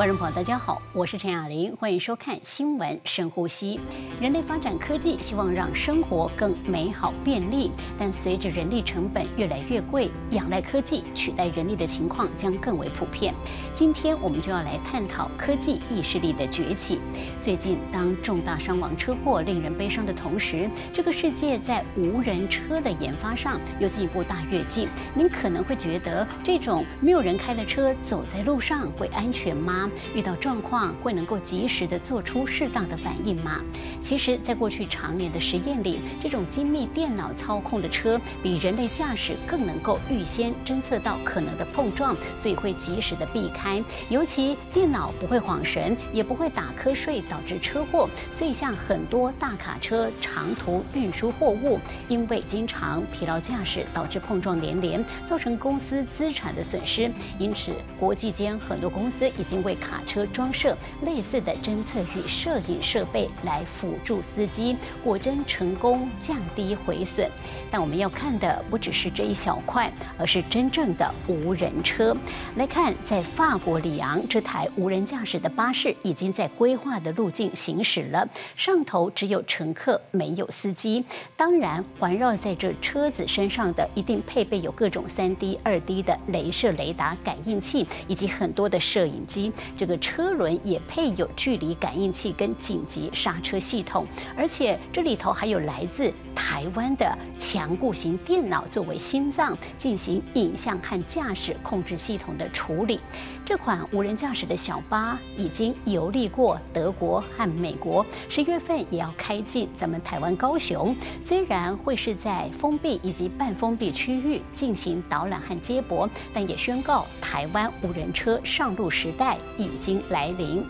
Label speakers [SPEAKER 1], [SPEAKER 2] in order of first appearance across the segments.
[SPEAKER 1] 观众朋友，大家好，我是陈雅玲，欢迎收看新闻深呼吸。人类发展科技，希望让生活更美好便利，但随着人力成本越来越贵，仰赖科技取代人力的情况将更为普遍。今天我们就要来探讨科技意识力的崛起。最近，当重大伤亡车祸令人悲伤的同时，这个世界在无人车的研发上又进一步大跃进。您可能会觉得，这种没有人开的车走在路上会安全吗？遇到状况会能够及时的做出适当的反应吗？其实，在过去常年的实验里，这种精密电脑操控的车比人类驾驶更能够预先侦测到可能的碰撞，所以会及时的避开。尤其电脑不会晃神，也不会打瞌睡导致车祸，所以像很多大卡车长途运输货物，因为经常疲劳驾驶导致碰撞连连，造成公司资产的损失。因此，国际间很多公司已经为为卡车装设类似的侦测与摄影设备来辅助司机，果真成功降低毁损。但我们要看的不只是这一小块，而是真正的无人车。来看，在法国里昂，这台无人驾驶的巴士已经在规划的路径行驶了，上头只有乘客，没有司机。当然，环绕在这车子身上的一定配备有各种三 D、二 D 的镭射雷达感应器，以及很多的摄影机。这个车轮也配有距离感应器跟紧急刹车系统，而且这里头还有来自台湾的强固型电脑作为心脏，进行影像和驾驶控制系统的处理。这款无人驾驶的小巴已经游历过德国和美国，十月份也要开进咱们台湾高雄。虽然会是在封闭以及半封闭区域进行导览和接驳，但也宣告台湾无人车上路时代已经来临。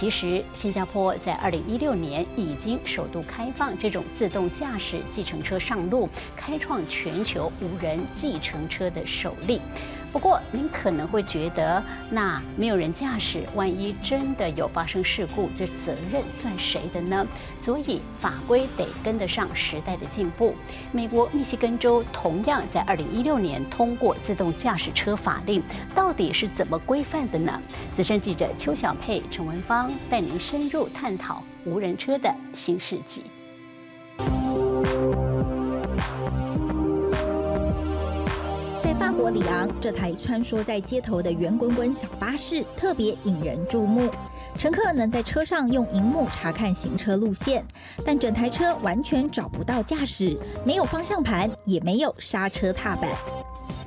[SPEAKER 1] 其实，新加坡在二零一六年已经首度开放这种自动驾驶计程车上路，开创全球无人计程车的首例。不过，您可能会觉得，那没有人驾驶，万一真的有发生事故，这责任算谁的呢？所以法规得跟得上时代的进步。美国密西根州同样在二零一六年通过自动驾驶车法令，到底是怎么规范的呢？资深记者邱小佩、陈文芳带您深入探讨无人车的新世纪。
[SPEAKER 2] 国里昂这台穿梭在街头的圆滚滚小巴士特别引人注目，乘客能在车上用荧幕查看行车路线，但整台车完全找不到驾驶，没有方向盘，也没有刹车踏板。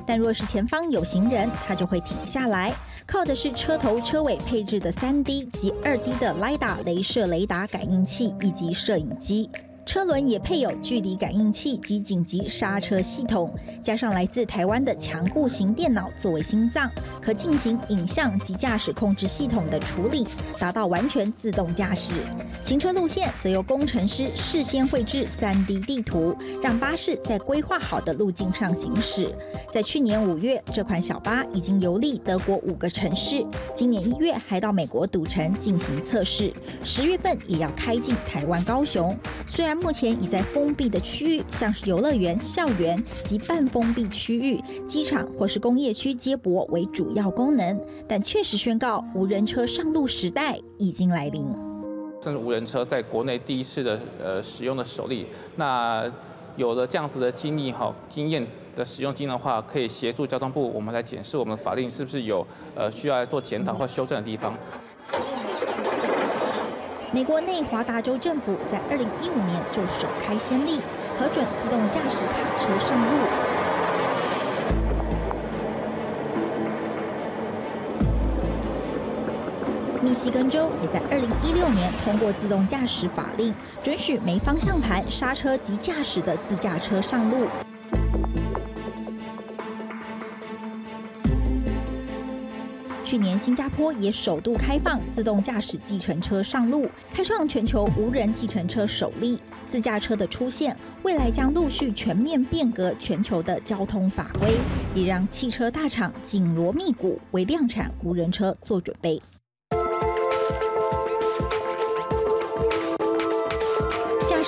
[SPEAKER 2] 但若是前方有行人，它就会停下来，靠的是车头车尾配置的三 D 及二 D 的 LiDAR 镭射雷达感应器以及摄影机。车轮也配有距离感应器及紧急刹车系统，加上来自台湾的强固型电脑作为心脏，可进行影像及驾驶控制系统的处理，达到完全自动驾驶。行车路线则由工程师事先绘制 3D 地图，让巴士在规划好的路径上行驶。在去年五月，这款小巴已经游历德国五个城市，今年一月还到美国赌城进行测试，十月份也要开进台湾高雄。虽然目前已在封闭的区域，像是游乐园、校园及半封闭区域、机场或是工业区接驳为主要功能，但确实宣告无人车上路时代已经来临。
[SPEAKER 3] 甚至无人车在国内第一次的呃使用的首例，那有了这样子的经历哈经验的使用经验的话，可以协助交通部我们来检视我们的法令是不是有呃需要来做检讨或修正的地方。
[SPEAKER 2] 美国内华达州政府在二零一五年就首开先例，核准自动驾驶卡车上路。密西根州也在二零一六年通过自动驾驶法令，准许没方向盘、刹车及驾驶的自驾车上路。去年，新加坡也首度开放自动驾驶计程车上路，开创全球无人计程车首例。自驾车的出现，未来将陆续全面变革全球的交通法规，也让汽车大厂紧锣密鼓为量产无人车做准备。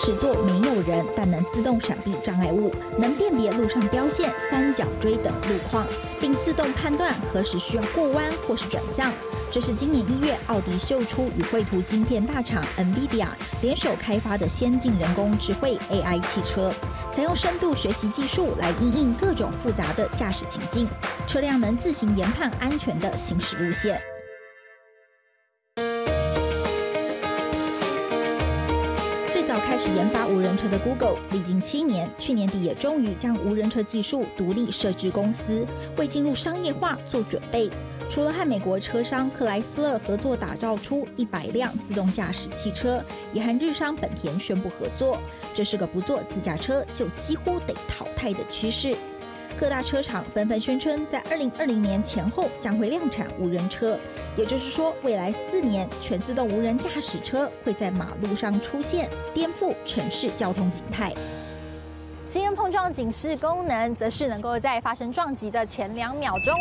[SPEAKER 2] 只座没有人，但能自动闪避障碍物，能辨别路上标线、三角锥等路况，并自动判断何时需要过弯或是转向。这是今年一月奥迪秀出与绘图晶片大厂 NVIDIA 联手开发的先进人工智慧 AI 汽车，采用深度学习技术来应应各种复杂的驾驶情境，车辆能自行研判安全的行驶路线。开始研发无人车的 Google，历经七年，去年底也终于将无人车技术独立设置公司，为进入商业化做准备。除了和美国车商克莱斯勒合作打造出一百辆自动驾驶汽车，也和日商本田宣布合作。这是个不做自驾车就几乎得淘汰的趋势。各大车厂纷纷宣称，在二零二零年前后将会量产无人车，也就是说，未来四年全自动无人驾驶车会在马路上出现，颠覆城市交通形态。
[SPEAKER 4] 行人碰撞警示功能，则是能够在发生撞击的前两秒钟，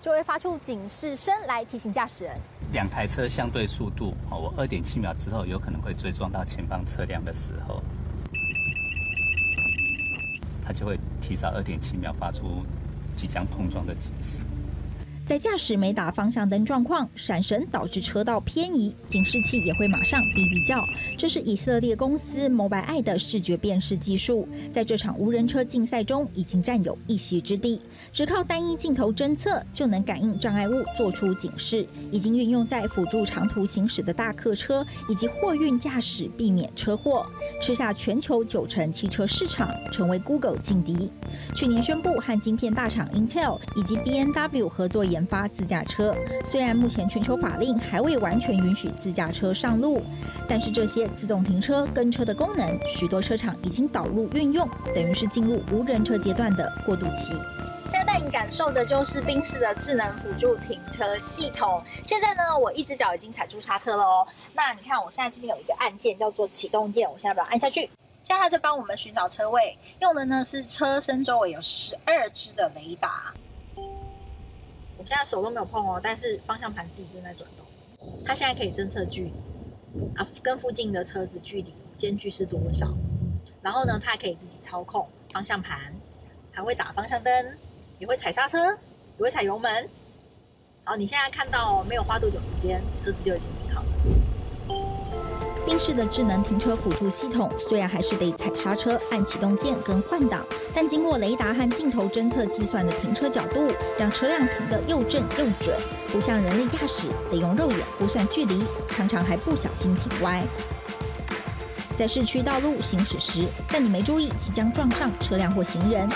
[SPEAKER 4] 就会发出警示声来提醒驾驶人。
[SPEAKER 5] 两台车相对速度，哦，我二点七秒之后有可能会追撞到前方车辆的时候。它就会提早二点七秒发出即将碰撞的警示。
[SPEAKER 2] 在驾驶没打方向灯状况，闪神导致车道偏移，警示器也会马上哔哔叫。这是以色列公司 m o b i l e 的视觉辨识技术，在这场无人车竞赛中已经占有一席之地。只靠单一镜头侦测就能感应障碍物，做出警示，已经运用在辅助长途行驶的大客车以及货运驾驶，避免车祸，吃下全球九成汽车市场，成为 Google 劲敌。去年宣布和晶片大厂 Intel 以及 B N W 合作研发自驾车。虽然目前全球法令还未完全允许自驾车上路，但是这些自动停车、跟车的功能，许多车厂已经导入运用，等于是进入无人车阶段的过渡期。
[SPEAKER 4] 现在带你感受的就是宾士的智能辅助停车系统。现在呢，我一只脚已经踩住刹车了哦。那你看，我现在这边有一个按键叫做启动键，我现在把它按下去。现在他在帮我们寻找车位，用的呢是车身周围有十二只的雷达。现在手都没有碰哦，但是方向盘自己正在转动。它现在可以侦测距离啊，跟附近的车子距离间距是多少。然后呢，它还可以自己操控方向盘，还会打方向灯，也会踩刹车，也会踩油门。好，你现在看到没有花多久时间，车子就已经停好了。
[SPEAKER 2] 宾士的智能停车辅助系统虽然还是得踩刹车、按启动键跟换挡，但经过雷达和镜头侦测计算的停车角度，让车辆停得又正又准，不像人类驾驶得用肉眼估算距离，常常还不小心停歪。在市区道路行驶时，在你没注意即将撞上车辆或行人，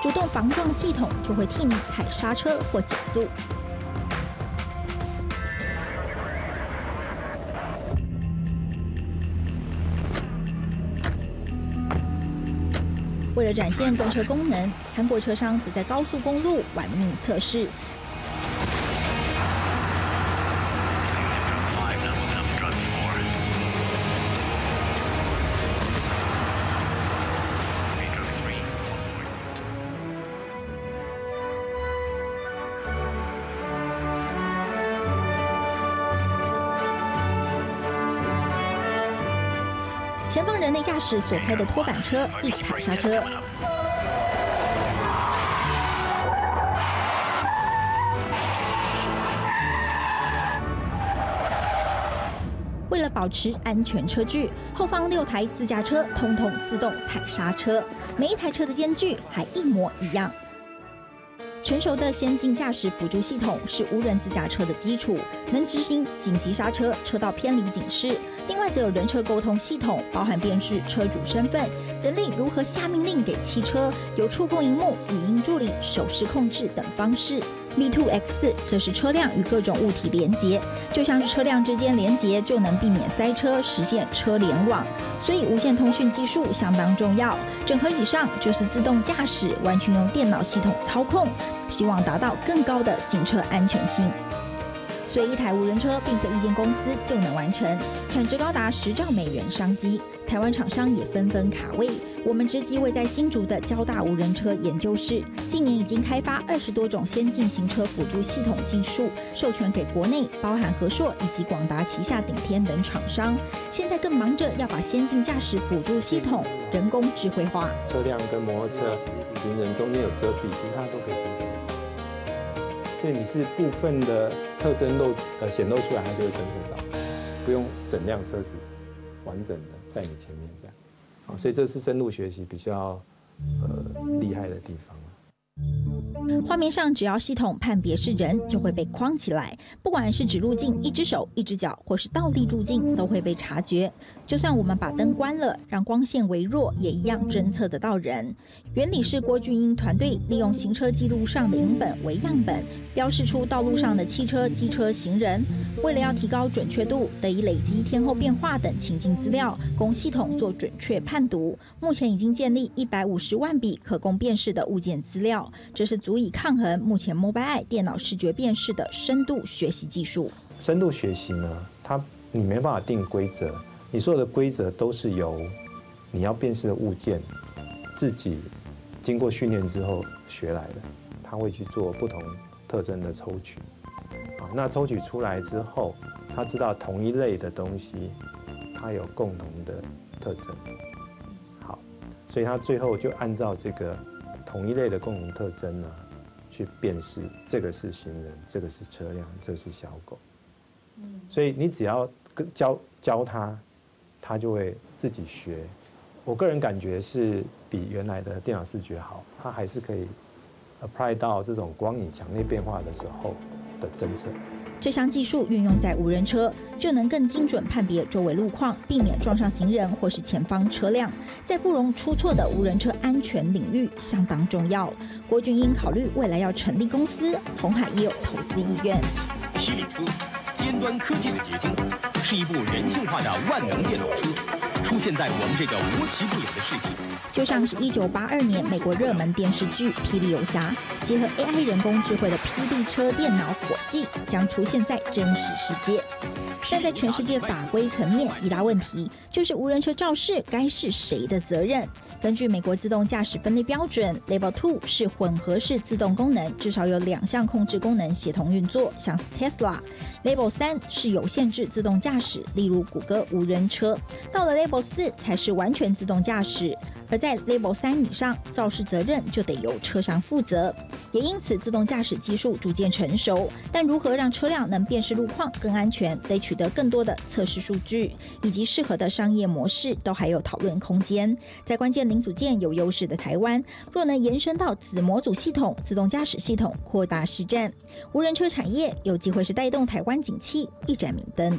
[SPEAKER 2] 主动防撞系统就会替你踩刹车或减速。为了展现动车功能，韩国车商则在高速公路玩命测试。前方人类驾驶所开的拖板车一踩刹车，为了保持安全车距，后方六台自驾车通通自动踩刹车，每一台车的间距还一模一样。成熟的先进驾驶辅助系统是无人自驾车的基础，能执行紧急刹车、车道偏离警示。另外，则有人车沟通系统，包含辨识车主身份、人力如何下命令给汽车、有触控荧幕、语音助理、手势控制等方式。m e t o X 则是车辆与各种物体连接，就像是车辆之间连接就能避免塞车，实现车联网。所以无线通讯技术相当重要。整合以上就是自动驾驶，完全用电脑系统操控，希望达到更高的行车安全性。所以一台无人车并非一间公司就能完成，产值高达十兆美元商机。台湾厂商也纷纷卡位。我们直机位在新竹的交大无人车研究室，近年已经开发二十多种先进行车辅助系统技术，授权给国内包含和硕以及广达旗下顶天等厂商。现在更忙着要把先进驾驶辅助系统人工智慧化。
[SPEAKER 6] 车辆跟摩托车、行人中间有遮蔽，其实它都可以分所以你是部分的特征露呃显露出来，它就会侦测到，不用整辆车子完整的在你前面这样。啊，所以这是深度学习比较呃厉害的地方。
[SPEAKER 2] 画面上只要系统判别是人，就会被框起来。不管是指入镜、一只手、一只脚，或是倒立入镜，都会被察觉。就算我们把灯关了，让光线微弱，也一样侦测得到人。原理是郭俊英团队利用行车记录上的影本为样本，标示出道路上的汽车、机车、行人。为了要提高准确度，得以累积天候变化等情境资料，供系统做准确判读。目前已经建立一百五十万笔可供辨识的物件资料，这是足以抗衡目前 Mobileye 电脑视觉辨识的深度学习技术。
[SPEAKER 6] 深度学习呢，它你没办法定规则。你所有的规则都是由你要辨识的物件自己经过训练之后学来的，他会去做不同特征的抽取，啊，那抽取出来之后，他知道同一类的东西，它有共同的特征，好，所以他最后就按照这个同一类的共同特征呢，去辨识这个是行人，这个是车辆，这是小狗，所以你只要跟教教他。他就会自己学，我个人感觉是比原来的电脑视觉好，它还是可以 apply 到这种光影强烈变化的时候的侦测。
[SPEAKER 2] 这项技术运用在无人车，就能更精准判别周围路况，避免撞上行人或是前方车辆，在不容出错的无人车安全领域相当重要。郭俊英考虑未来要成立公司，红海也有投资意愿。
[SPEAKER 7] 霹雳车，尖端科技的结晶。是一部人性化的万能电动车，出现在我们这个无奇不有的世界。
[SPEAKER 2] 就像是一九八二年美国热门电视剧《霹雳游侠》，结合 AI 人工智慧的霹雳车电脑火计，将出现在真实世界。但在全世界法规层面，一大问题就是无人车肇事该是谁的责任？根据美国自动驾驶分类标准，Level Two 是混合式自动功能，至少有两项控制功能协同运作，像 Tesla；Level 三是有限制自动驾驶，例如谷歌无人车；到了 Level 四才是完全自动驾驶。而在 Level 三以上，肇事责任就得由车上负责。也因此，自动驾驶技术逐渐成熟，但如何让车辆能辨识路况更安全，得取得更多的测试数据，以及适合的商业模式，都还有讨论空间。在关键零组件有优势的台湾，若能延伸到子模组系统、自动驾驶系统，扩大实战，无人车产业有机会是带动台湾景气一盏明灯。